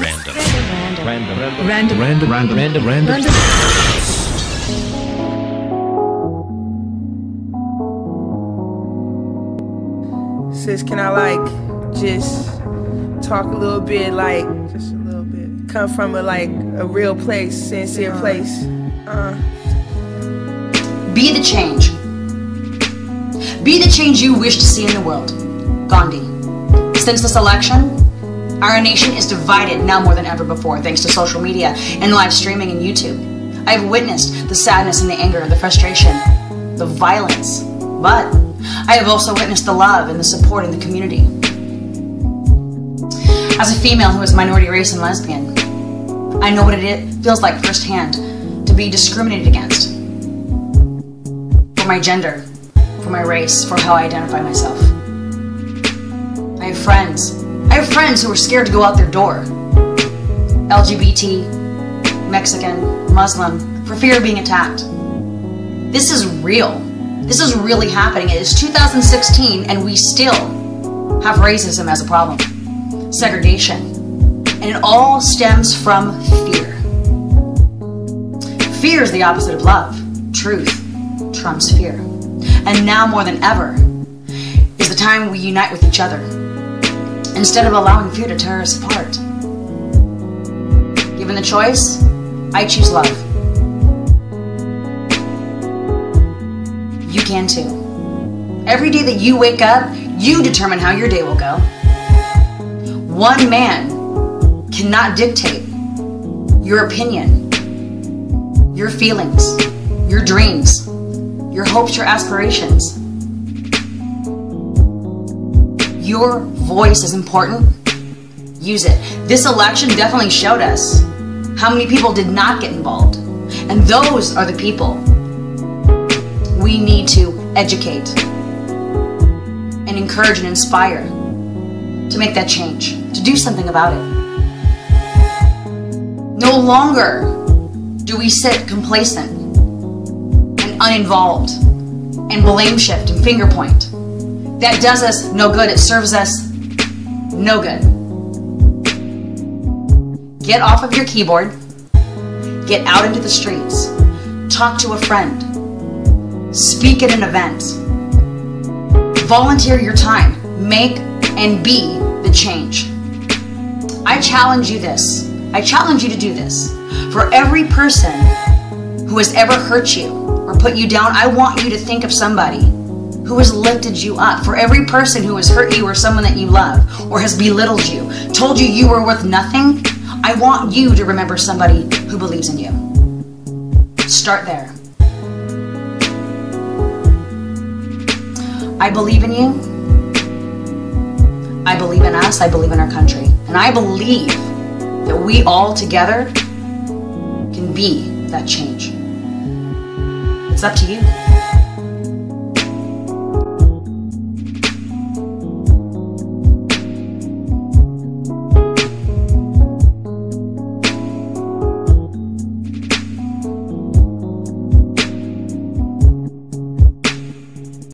Random. Random. Random. Random. Random. Random. Random. Sis, can I like just talk a little bit, like just a little bit, come from a like a real place, sincere place. Uh, Be the change. Be the change you wish to see in the world. Gandhi. Since this election, our nation is divided now more than ever before thanks to social media and live streaming and YouTube. I have witnessed the sadness and the anger, the frustration, the violence, but I have also witnessed the love and the support in the community. As a female who is minority race and lesbian, I know what it feels like firsthand to be discriminated against for my gender, for my race, for how I identify myself. I have friends. I have friends who are scared to go out their door. LGBT, Mexican, Muslim, for fear of being attacked. This is real. This is really happening. It is 2016 and we still have racism as a problem, segregation, and it all stems from fear. Fear is the opposite of love. Truth trumps fear. And now more than ever is the time we unite with each other instead of allowing fear to tear us apart. Given the choice, I choose love. You can too. Every day that you wake up, you determine how your day will go. One man cannot dictate your opinion, your feelings, your dreams, your hopes, your aspirations. Your voice is important. Use it. This election definitely showed us how many people did not get involved. And those are the people we need to educate and encourage and inspire to make that change, to do something about it. No longer do we sit complacent and uninvolved and blame shift and finger point. That does us no good. It serves us no good. Get off of your keyboard. Get out into the streets. Talk to a friend. Speak at an event. Volunteer your time. Make and be the change. I challenge you this. I challenge you to do this. For every person who has ever hurt you or put you down, I want you to think of somebody who has lifted you up. For every person who has hurt you or someone that you love or has belittled you, told you you were worth nothing, I want you to remember somebody who believes in you. Start there. I believe in you. I believe in us. I believe in our country. And I believe that we all together can be that change. It's up to you.